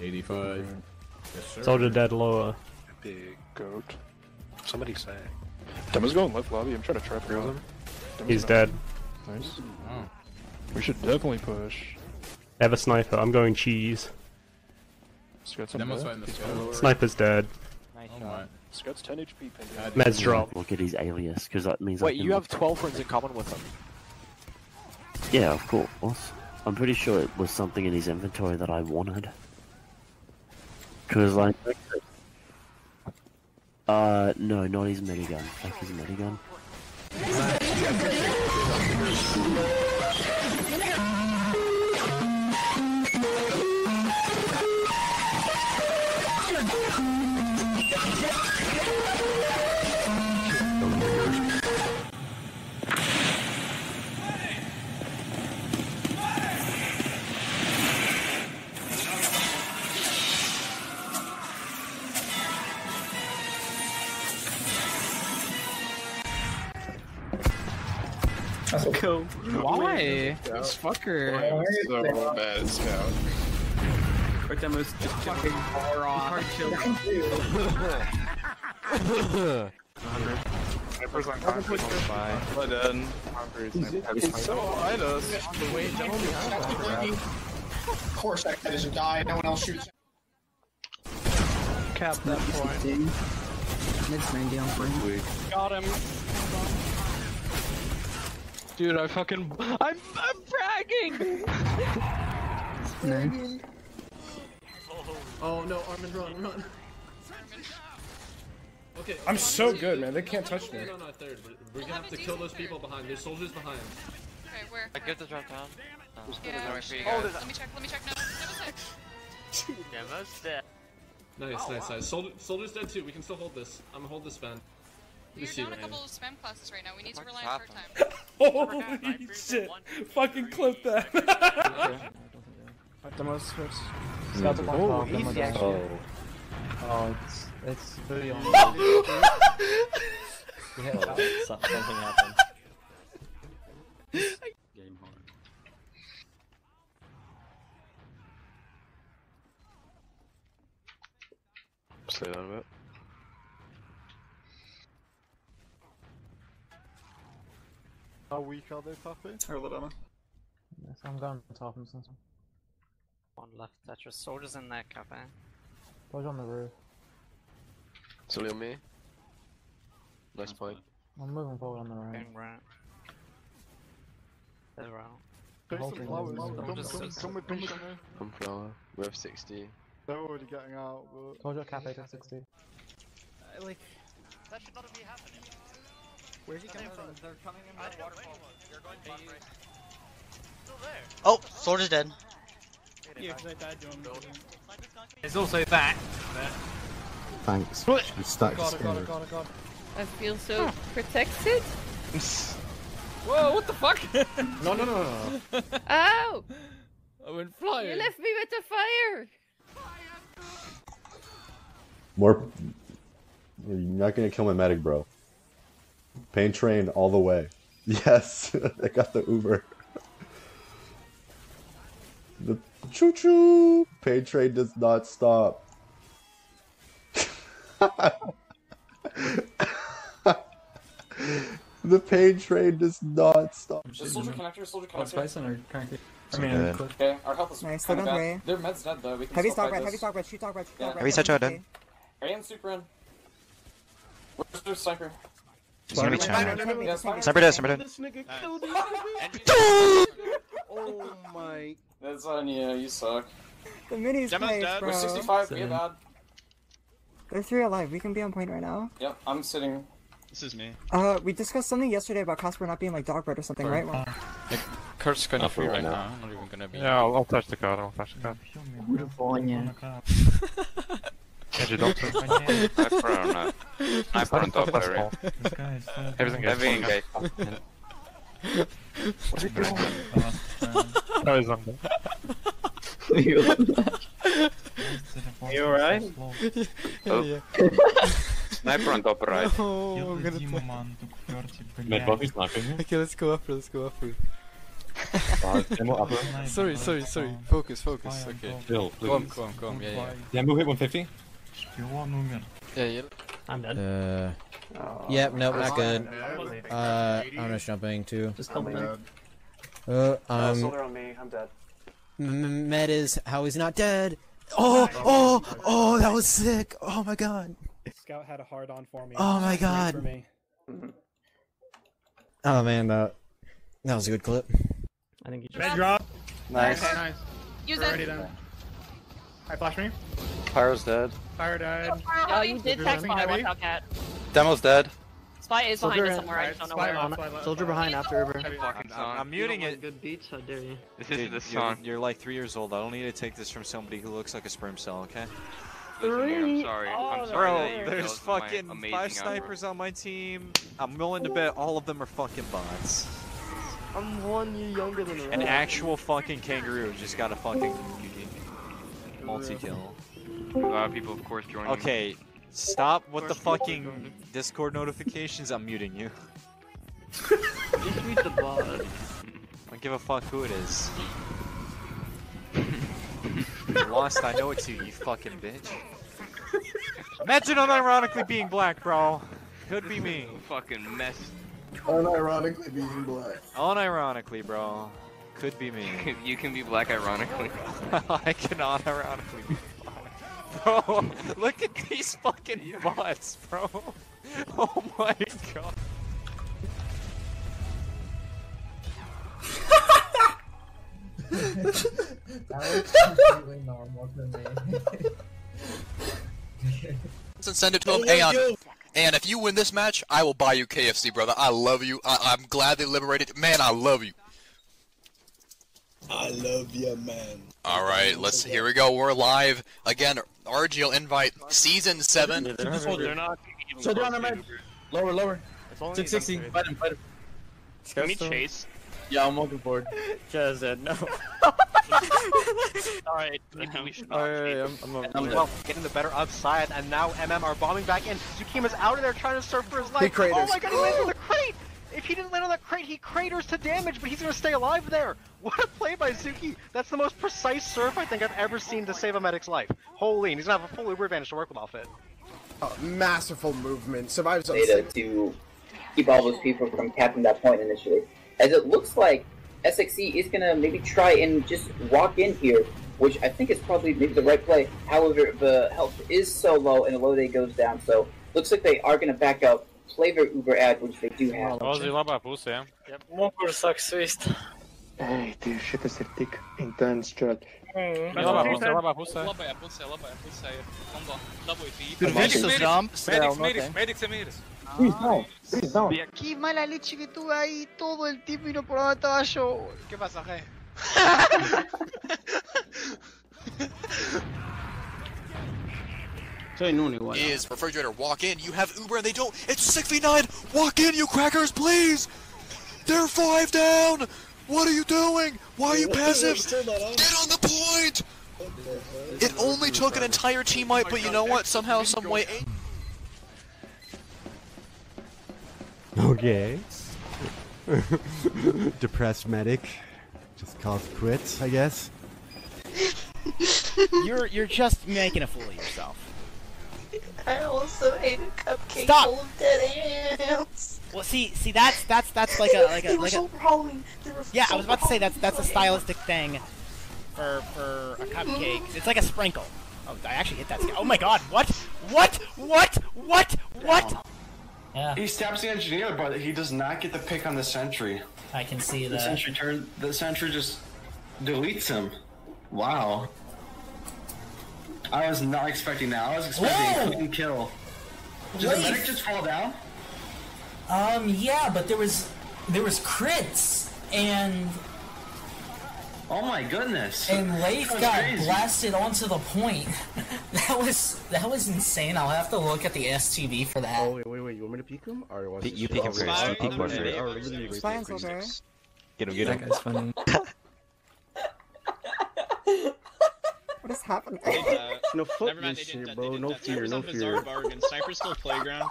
85. Yes, sir. Soldier dead lower. Big goat. Somebody say. Demo's going left lobby. I'm trying to trap Here's him. him. Demo's He's going- dead. Nice. Oh. We should definitely push. I have a sniper. I'm going cheese. Scott's on Demo's fighting the scout. Sniper's dead. Nice Oh shot. my. Scott's 10 HP. Ping. Meds drop. Look at his alias, because that means I Wait, can you have 12 friends in common with him. Yeah, of course. I'm pretty sure it was something in his inventory that I wanted. Cause like, uh, no, not his minigun. Fuck his minigun. Why? This fucker. So bad, Scout. But that was just fucking moron. Sniper's on concrete. Well done. He's so behind us. Of course that guy doesn't die, no one else shoots. Cap that point. Got him. Dude, I fucking. I'm, I'm bragging! Oh, oh no, Armin, run, run. Okay. I'm so good, man. They can't touch me. No, no, third. We're, we're gonna have to kill those people behind. There's soldiers behind. Okay, where? I get the drop down. Yeah. Sorry for you Oh, guys. let me check, let me check. No, no, no. Demo's dead. Nice, nice, nice. Soldier, soldier's dead too. We can still hold this. I'm gonna hold this fan. We're Let me see, down a couple of spam classes right now. We need to What rely on happened? time. Holy shit! Fucking clip that. Demo's first. Oh, easy actually. Oh, it's, it's really on. Something happened. Game hard. Slow down a bit. How weak are they, Puppy? Yes, I'm going top and something. One left. Tetris. Soldiers in that cap, eh? On the roof. It's only on me. Nice point. I'm moving forward on the right. Going right. They're out. Take some flowers. Come, come, soldiers. come, come with me, Shimmy. Flower. We have 60. They're already getting out, but... Soldier cap 860. Like, that should not be happening. Where's he coming from? They're coming in the waterfall. You're going top right. Still there. Oh, soldier's dead. Yeah, because I died to him. There's also that. Thanks. What? You stuck God, God, God, God. I feel so protected. Whoa, what the fuck? No, no, no, no. no. Ow! I went flying. You left me with the fire! More. You're not gonna kill my medic, bro. Pain train all the way. Yes, I got the Uber. The choo choo. Pain train does not stop. the pain train does not stop. soldier connector, soldier connector. Spice or concrete? I mean, Okay, our health is Nice, kinda they're bad. Their med's dead though. We can Heavy still stock fight red, this. heavy stock red, shoot dog red, shoot Yeah. dog red. Heavy satchel Okay. dead. Ray and super. Where's their sniper? He's gonna be Spider, channeled. Spider, Yeah, Spider. Sniper dead, sniper dead. This nigga killed Oh my... That's on you. You suck. The minis Demo's place, dead. bro. We're 65. We have bad. There's three alive, we can be on point right now. Yep, I'm sitting. This is me. Uh, we discussed something yesterday about Casper not being like dog bread or something, right? Well, Kurt's gonna Not free right right now. now. I'm not even gonna be. Yeah, I'll, I'll touch the card, I'll touch the card. Edge doctor. Sniper on that. Sniper on top area. Everything Heavy gets engage. No, he's under. You alright? Sniper oh. on top right. Oh, I'm gonna. Medbuff is knocking. Okay, let's go after. Let's go after. Sorry, sorry, sorry. Focus, focus. Okay. Chill, Calm, please. calm, calm. Yeah, yeah. Demo hit 150. Yeah, yeah. I'm dead. Uh. Yep. Nope. Not good. Uh. I'm just jumping too. Just come in. Uh. Um. on me. I'm dead. M- Med is how he's not dead. Oh, oh, oh, that was sick. Oh my god. Scout had a hard on for me. Oh my God. For me. Oh man, that that was a good clip. I think you just. Med drop. Nice. Okay, nice. Use it. Done. Hi, flash me. Pyro's dead. Fire died. Oh, oh you did tech Heavy. spy. Watch out, cat. Demo's dead. Spy is behind us somewhere. I don't know Spy where. left, spy left. Soldier behind after Uber. Fucking song. I'm muting it. Good beats. How dare you? This is Dude, the you're, song. you're like three years old. I don't need to take this from somebody who looks like a sperm cell, okay? Listen here, I'm sorry. I'm oh, sorry that you Bro, there's fucking five outro. snipers on my team. I'm willing to bet all of them are fucking bots. I'm one year younger than An actual fucking kangaroo just got a fucking multi-kill. A lot of people, of course, joining. Okay, stop with the fucking Discord notifications. I'm muting you. Just read the bot. I don't give a fuck who it is. Lost, I know it's you, you fucking bitch. Imagine unironically being black, bro. Could be me. Fucking mess. Unironically being black. Unironically, bro. Could be me. you can be black, ironically. I can unironically be black. Bro, look at these fucking bots, bro. Oh my god. That looks completely normal to me. and send it to him. And, and if you win this match, I will buy you KFC, brother. I love you. I, I'm glad they liberated. Man, I love you. I love you, man. All right, let's. Here we go. We're live again. RGL invite season seven. Soldier on the med. Lower, lower. 660. Fight him, fight him. Can we chase? Yeah, I'm looking forward. Chaz said no. Alright, maybe we should not Alright. I'm, I'm, I'm I'm dead. getting the better upside, and now MM are bombing back in. Zukima's out of there trying to surf for his life. He craters. Oh my god, he lands on the crate! If he didn't land on that crate, he craters to damage, but he's gonna stay alive there. What a play by Zuki! That's the most precise surf I think I've ever seen to save a medic's life. Holy, and he's gonna have a full Uber advantage to work with off it. Oh, masterful movement. Survives on data to keep all those people from capping that point initially. As it looks like SXE is gonna maybe try and just walk in here, which I think is probably maybe the right play. However, the health is so low and the low day goes down, so looks like they are gonna back up, flavor Uber ad, which they do have. Vozi labāk yeah. Ja muguru sāk svīst. Ei, tieši o ir tik intens, čot. Mm. Jā, labā pusē, labā pusē. lá pusē, labajā pusē ir kombo. Dabūjot īpaši. Tur visas rampas. Mediks, mediks, mediks ir mīris. Trīs nav, trīs nav. Y aquí mala leche que tuve ahí todo el tiempo y no probaba taballo. ¿Qué pasa, G? Soy inmune igual. Is refrigerator walk in? You have Uber and they don't. It's six v nine. Walk in, you crackers, please. They're five down. What are you doing? Why are you passive? Get on the point. It only took an entire team wipe, but you know what? Somehow, some way. Okay. Depressed medic. Just calls quits, I guess. you're you're just making a fool of yourself. I also ate a cupcake Stop! full of dead ants. Well, see, see, that's that's that's like a like a they like so a. overhauling. They were Yeah, so I was about to say that's that's a stylistic thing for for a mm-hmm. cupcake. It's like a sprinkle. Oh, I actually hit that. Guy. Oh my God! What? What? What? What? What? Yeah. He stabs the engineer, but he does not get the pick on the sentry. I can see that. The sentry turn. The sentry just deletes him. Wow. I was not expecting that. I was expecting Whoa! a clean kill. Did the medic just fall down? Um, yeah, but there was there was crits and Oh my goodness. and Leif got crazy. blasted onto the point. that was that was insane. I'll have to look at the STV for that. Oh wait, wait, wait. You want me to peek him, or was Pe- it you just- peek him first, you peek one first. really, really, Spy and really, Soldier. really. Get him, get him. That guy's funny. What is happening? No, fuck this shit, bro. No fear, no fear. bargain. Sniper's still playground.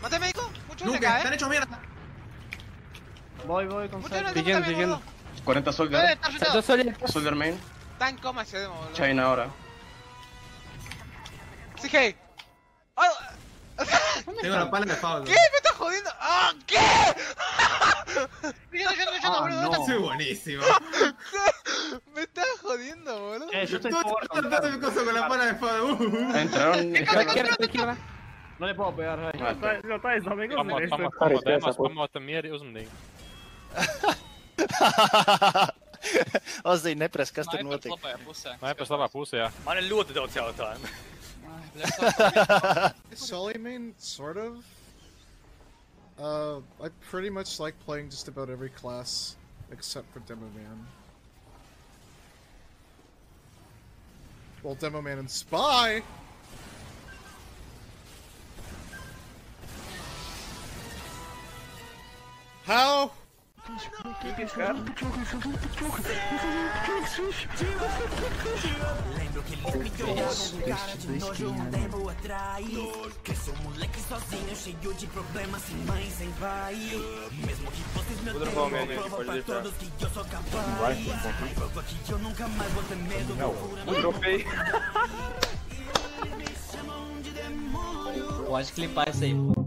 Mate médico, mucho están eh. hechos mierda. Voy, voy, con siguiendo. 40 soldier. Eh, soldier. Soldier main. Está en coma ese demo, boludo. China ahora. CK. Ah, Tengo la pala de Pablo. ¿Qué? ¿Me estás jodiendo? ¡Ah! ¿Qué? Yo no, yo no, yo no, boludo. Soy buenísimo. Eh, yo estoy forward. Todo cosa con la pala de espada. Entraron. Izquierda, izquierda, izquierda. No le puedo pegar. Man main, sort of. Uh, I pretty much like playing just about every class except for Demo Well, Demo Man and Spy! How? Lembro que ele me deu uma cara de nojo um tempo atrás Que sou moleque sozinho, cheio de problemas, sem mãe, sem pai Mesmo que vocês me Vou odeiam, pode pra todos que eu sou capaz Prova que eu nunca mais vou ter medo demônio Pode clipar isso aí, pô.